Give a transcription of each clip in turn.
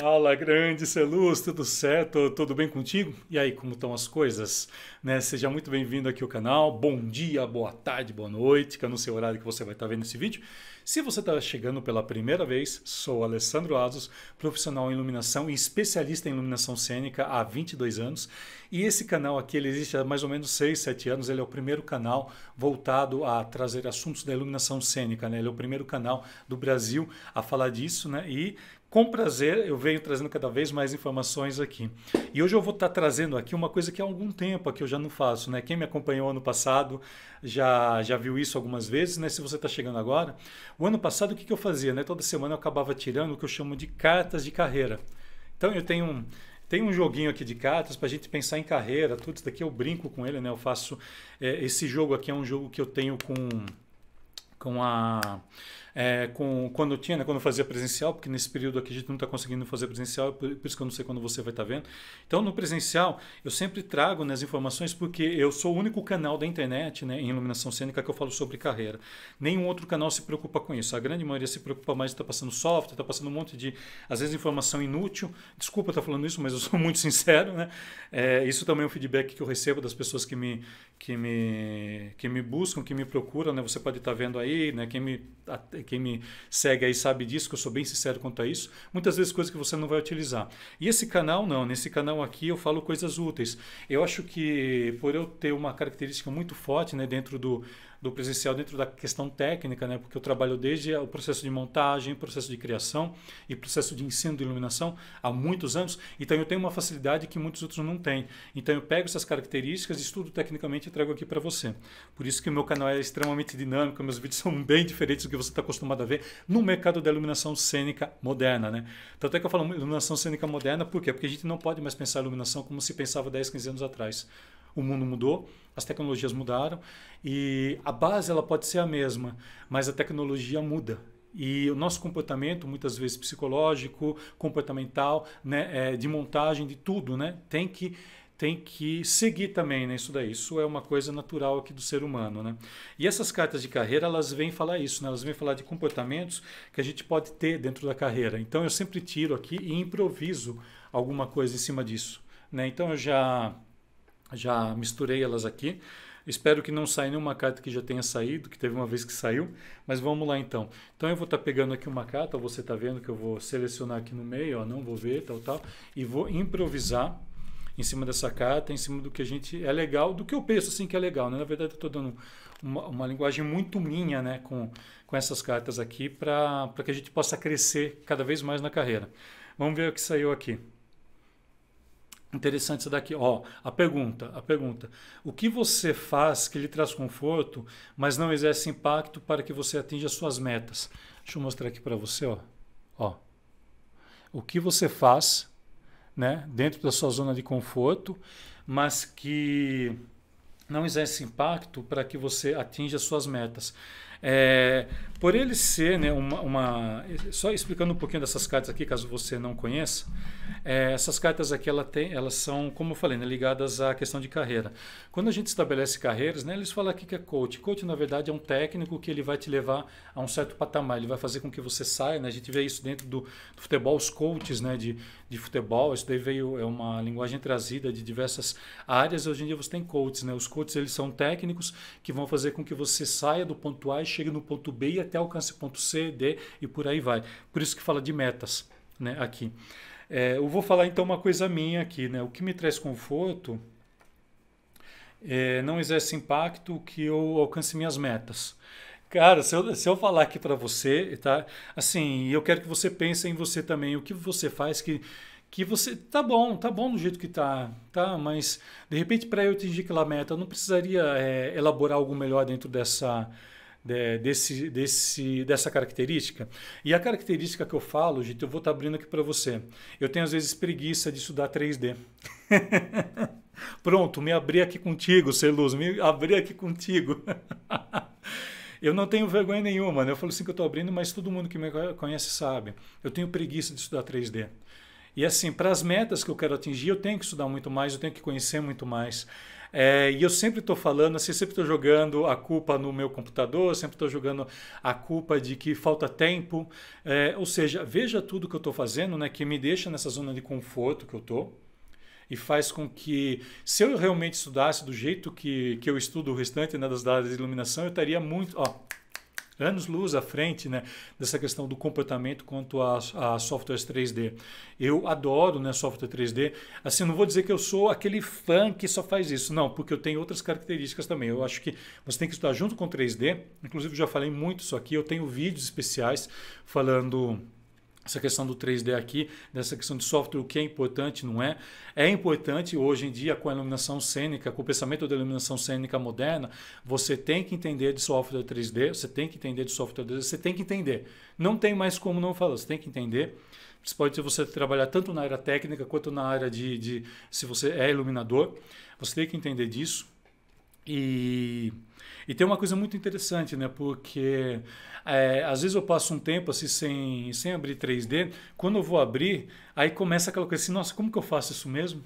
Fala, grande Celuz, tudo certo? Tudo bem contigo? E aí, como estão as coisas? Né? Seja muito bem-vindo aqui ao canal. Bom dia, boa tarde, boa noite, que eu não sei o horário que você vai estar vendo esse vídeo. Se você está chegando pela primeira vez, sou Alessandro Asos, profissional em iluminação e especialista em iluminação cênica há 22 anos. E esse canal aqui ele existe há mais ou menos 6, 7 anos. Ele é o primeiro canal voltado a trazer assuntos da iluminação cênica. Né? Ele é o primeiro canal do Brasil a falar disso. Né? E com prazer, eu venho trazendo cada vez mais informações aqui. E hoje eu vou estar trazendo aqui uma coisa que há algum tempo aqui eu já não faço, né? Quem me acompanhou ano passado já, já viu isso algumas vezes, né? Se você está chegando agora. O ano passado, o que, que eu fazia, né? Toda semana eu acabava tirando o que eu chamo de cartas de carreira. Então eu tenho um, tem um joguinho aqui de cartas para a gente pensar em carreira, tudo isso daqui eu brinco com ele, né? Eu faço. É, esse jogo aqui é um jogo que eu tenho com, com a é, com, quando tinha, né, quando fazia presencial, porque nesse período aqui a gente não está conseguindo fazer presencial, por, por, isso que eu não sei quando você vai estar tá vendo. Então, no presencial, eu sempre trago né, as informações porque eu sou o único canal da internet né, em iluminação cênica que eu falo sobre carreira. Nenhum outro canal se preocupa com isso. A grande maioria se preocupa mais de estar tá passando software, está passando um monte de, às vezes, informação inútil. Desculpa estar falando isso, mas eu sou muito sincero. Né? É, isso também é um feedback que eu recebo das pessoas que me, que me, que me buscam, que me procuram. Né? Você pode estar tá vendo aí, né? quem me quem me segue aí sabe disso, que eu sou bem sincero quanto a isso. Muitas vezes coisas que você não vai utilizar. E esse canal não, nesse canal aqui eu falo coisas úteis. Eu acho que por eu ter uma característica muito forte né, dentro do, do presencial dentro da questão técnica, né? porque eu trabalho desde o processo de montagem, processo de criação e processo de ensino de iluminação há muitos anos, então eu tenho uma facilidade que muitos outros não têm. Então eu pego essas características, estudo tecnicamente e trago aqui para você. Por isso que o meu canal é extremamente dinâmico, meus vídeos são bem diferentes do que você está acostumado a ver no mercado da iluminação cênica moderna. Né? Tanto é que eu falo iluminação cênica moderna, por quê? Porque a gente não pode mais pensar a iluminação como se pensava 10, 15 anos atrás. O mundo mudou, as tecnologias mudaram e a base ela pode ser a mesma, mas a tecnologia muda. E o nosso comportamento, muitas vezes psicológico, comportamental, né, é, de montagem, de tudo, né, tem que tem que seguir também né, isso daí. Isso é uma coisa natural aqui do ser humano. Né? E essas cartas de carreira, elas vêm falar isso, né? elas vêm falar de comportamentos que a gente pode ter dentro da carreira. Então eu sempre tiro aqui e improviso alguma coisa em cima disso. Né? Então eu já já misturei elas aqui. Espero que não saia nenhuma carta que já tenha saído, que teve uma vez que saiu, mas vamos lá então. Então eu vou estar tá pegando aqui uma carta, você está vendo que eu vou selecionar aqui no meio, ó, não vou ver, tal, tal, e vou improvisar em cima dessa carta, em cima do que a gente é legal, do que eu penso assim que é legal. Né? Na verdade, eu estou dando uma, uma, linguagem muito minha né, com, com essas cartas aqui para que a gente possa crescer cada vez mais na carreira. Vamos ver o que saiu aqui. Interessante isso daqui. Ó, a pergunta, a pergunta. O que você faz que lhe traz conforto, mas não exerce impacto para que você atinja suas metas? Deixa eu mostrar aqui para você, ó. ó. O que você faz, né, dentro da sua zona de conforto, mas que não exerce impacto para que você atinja suas metas. É, por ele ser né, uma, uma, Só explicando um pouquinho dessas cartas aqui, caso você não conheça. É, essas cartas aqui ela tem, elas são, como eu falei, né, ligadas à questão de carreira. Quando a gente estabelece carreiras, né, eles falam aqui que é coach. Coach, na verdade, é um técnico que ele vai te levar a um certo patamar. Ele vai fazer com que você saia. Né, a gente vê isso dentro do, do futebol, os coaches né, de, de futebol. Isso daí veio, é uma linguagem trazida de diversas áreas. Hoje em dia você tem coaches. Né? Os coaches eles são técnicos que vão fazer com que você saia do ponto A e chegue no ponto B e até alcance ponto C, D e por aí vai. Por isso que fala de metas né, aqui. É, eu vou falar então uma coisa minha aqui, né? O que me traz conforto é, não exerce impacto que eu alcance minhas metas. Cara, se eu, se eu falar aqui para você, tá? Assim, eu quero que você pense em você também. O que você faz que que você tá bom, tá bom do jeito que tá, tá? Mas de repente para eu atingir aquela meta, eu não precisaria é, elaborar algo melhor dentro dessa de, desse, desse, dessa característica. E a característica que eu falo, gente, eu vou estar tá abrindo aqui para você. Eu tenho às vezes preguiça de estudar 3D. Pronto, me abri aqui contigo, Celuz, me abri aqui contigo. eu não tenho vergonha nenhuma, né? Eu falo assim que eu estou abrindo, mas todo mundo que me conhece sabe. Eu tenho preguiça de estudar 3D. E assim, para as metas que eu quero atingir, eu tenho que estudar muito mais, eu tenho que conhecer muito mais. É, e eu sempre estou falando, assim, sempre estou jogando a culpa no meu computador, sempre estou jogando a culpa de que falta tempo. É, ou seja, veja tudo que eu estou fazendo, né, que me deixa nessa zona de conforto que eu estou e faz com que, se eu realmente estudasse do jeito que, que eu estudo o restante né, das áreas de iluminação, eu estaria muito. Ó, anos luz à frente né, dessa questão do comportamento quanto a, a softwares 3D. Eu adoro né, software 3D. Assim, não vou dizer que eu sou aquele fã que só faz isso, não, porque eu tenho outras características também. Eu acho que você tem que estudar junto com 3D. Inclusive, já falei muito isso aqui. Eu tenho vídeos especiais falando essa questão do 3D aqui, dessa questão de software, o que é importante, não é? É importante hoje em dia com a iluminação cênica, com o pensamento da iluminação cênica moderna, você tem que entender de software 3D, você tem que entender de software 3D, você tem que entender. Não tem mais como não falar, você tem que entender. Você pode você trabalhar tanto na área técnica quanto na área de, de se você é iluminador, você tem que entender disso. E, e tem uma coisa muito interessante, né? Porque é, às vezes eu passo um tempo assim sem, sem abrir 3D. Quando eu vou abrir, aí começa aquela coisa assim, nossa, como que eu faço isso mesmo?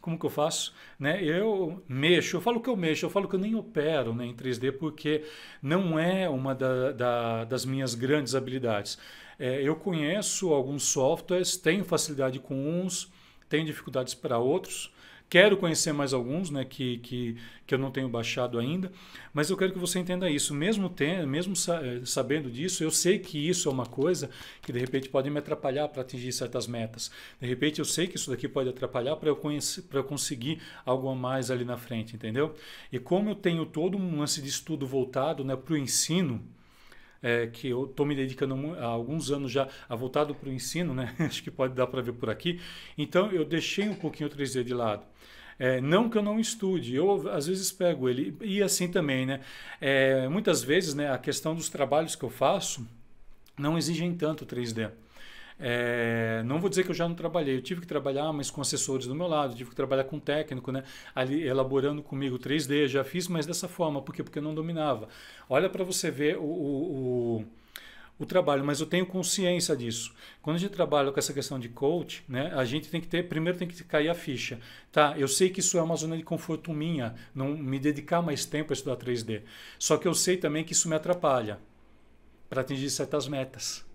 Como que eu faço? Né? Eu mexo, eu falo que eu mexo, eu falo que eu nem opero né, em 3D porque não é uma da, da, das minhas grandes habilidades. É, eu conheço alguns softwares, tenho facilidade com uns, tenho dificuldades para outros, Quero conhecer mais alguns, né, que, que, que eu não tenho baixado ainda, mas eu quero que você entenda isso. Mesmo, tendo, mesmo eh, sabendo disso, eu sei que isso é uma coisa que de repente pode me atrapalhar para atingir certas metas. De repente eu sei que isso daqui pode atrapalhar para eu, conhecer, eu conseguir algo a mais ali na frente, entendeu? E como eu tenho todo um lance de estudo voltado né, para o ensino, é, que eu estou me dedicando há alguns anos já a voltado para o ensino, né? acho que pode dar para ver por aqui. Então eu deixei um pouquinho o 3D de lado. É, não que eu não estude, eu às vezes pego ele. E assim também, né? É, muitas vezes né, a questão dos trabalhos que eu faço não exigem tanto 3D. É, não vou dizer que eu já não trabalhei, eu tive que trabalhar, mas com assessores do meu lado, tive que trabalhar com técnico, né? Ali elaborando comigo 3D, já fiz, mas dessa forma, por quê? Porque eu não dominava. Olha para você ver o, o, o o trabalho, mas eu tenho consciência disso. Quando a gente trabalha com essa questão de coach, né, a gente tem que ter, primeiro tem que cair a ficha. Tá, eu sei que isso é uma zona de conforto minha, não me dedicar mais tempo a estudar 3D. Só que eu sei também que isso me atrapalha para atingir certas metas.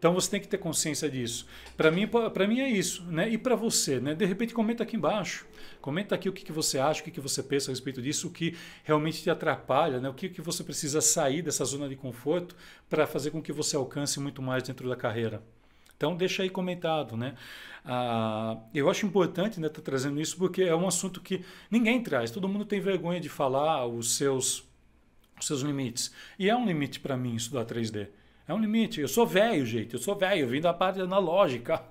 Então você tem que ter consciência disso. Para mim, para mim é isso, né? E para você, né? De repente comenta aqui embaixo, comenta aqui o que, que você acha, o que, que você pensa a respeito disso, o que realmente te atrapalha, né? O que, que você precisa sair dessa zona de conforto para fazer com que você alcance muito mais dentro da carreira. Então deixa aí comentado, né? Ah, eu acho importante né, estar tá trazendo isso porque é um assunto que ninguém traz. Todo mundo tem vergonha de falar os seus, os seus limites. E é um limite para mim estudar 3D. É um limite. Eu sou velho, gente. Eu sou velho, vim da parte analógica.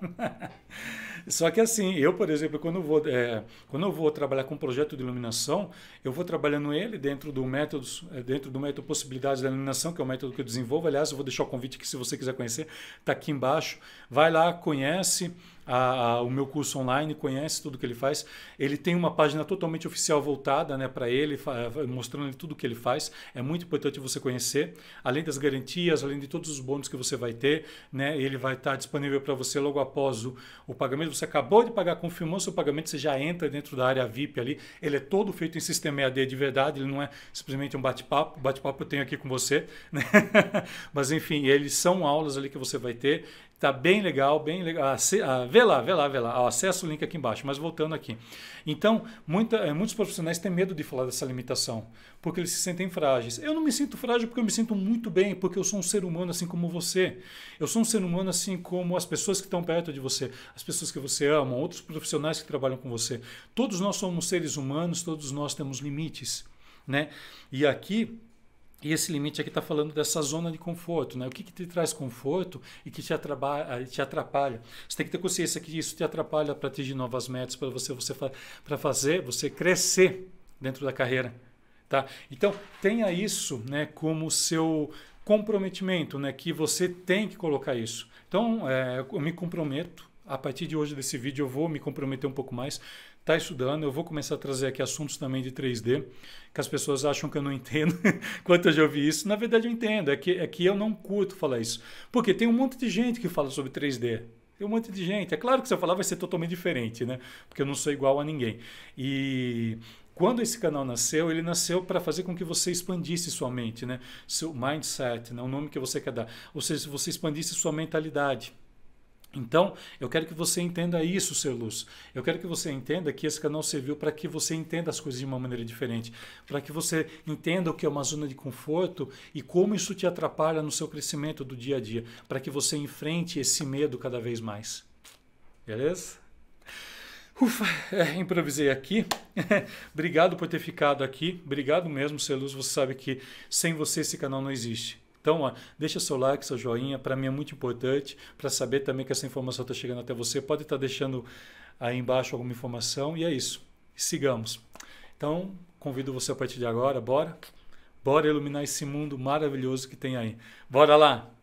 Só que assim, eu, por exemplo, quando eu vou, é, quando eu vou trabalhar com um projeto de iluminação, eu vou trabalhando ele dentro do método, é, dentro do método Possibilidades da Iluminação, que é o método que eu desenvolvo. Aliás, eu vou deixar o convite que se você quiser conhecer, está aqui embaixo. Vai lá, conhece a, a, o meu curso online, conhece tudo que ele faz. Ele tem uma página totalmente oficial voltada né, para ele, mostrando tudo que ele faz. É muito importante você conhecer. Além das garantias, além de todos os bônus que você vai ter, né, ele vai estar disponível para você logo após o, o pagamento. Você acabou de pagar, confirmou seu pagamento, você já entra dentro da área VIP ali. Ele é todo feito em sistema EAD de verdade, ele não é simplesmente um bate-papo. Bate-papo eu tenho aqui com você. Né? Mas enfim, eles são aulas ali que você vai ter. Tá bem legal, bem legal. Ah, ah, vê lá, vê lá, vê lá. Ah, o link aqui embaixo. Mas voltando aqui. Então, muita, eh, muitos profissionais têm medo de falar dessa limitação, porque eles se sentem frágeis. Eu não me sinto frágil porque eu me sinto muito bem, porque eu sou um ser humano assim como você. Eu sou um ser humano assim como as pessoas que estão perto de você, as pessoas que você ama, outros profissionais que trabalham com você. Todos nós somos seres humanos, todos nós temos limites. Né? E aqui e esse limite aqui está falando dessa zona de conforto, né? O que, que te traz conforto e que te atrapalha, te atrapalha. Você tem que ter consciência que isso te atrapalha para atingir novas metas, para você, você para fazer você crescer dentro da carreira, tá? Então tenha isso, né, como seu comprometimento, né, que você tem que colocar isso. Então é, eu me comprometo. A partir de hoje desse vídeo eu vou me comprometer um pouco mais está estudando. Eu vou começar a trazer aqui assuntos também de 3D, que as pessoas acham que eu não entendo. Quanto eu já ouvi isso, na verdade eu entendo. É que, é que eu não curto falar isso. Porque tem um monte de gente que fala sobre 3D. Tem um monte de gente. É claro que se eu falar vai ser totalmente diferente, né? Porque eu não sou igual a ninguém. E quando esse canal nasceu, ele nasceu para fazer com que você expandisse sua mente, né? Seu mindset, né? o nome que você quer dar. Ou seja, você expandisse sua mentalidade. Então, eu quero que você entenda isso, ser luz. Eu quero que você entenda que esse canal serviu para que você entenda as coisas de uma maneira diferente, para que você entenda o que é uma zona de conforto e como isso te atrapalha no seu crescimento do dia a dia, para que você enfrente esse medo cada vez mais. Beleza? Ufa, é, improvisei aqui. Obrigado por ter ficado aqui. Obrigado mesmo, Celuz. Você sabe que sem você esse canal não existe. Então, ó, deixa seu like, seu joinha. Para mim é muito importante para saber também que essa informação está chegando até você. Pode estar tá deixando aí embaixo alguma informação. E é isso. Sigamos. Então, convido você a partir de agora. Bora? Bora iluminar esse mundo maravilhoso que tem aí. Bora lá!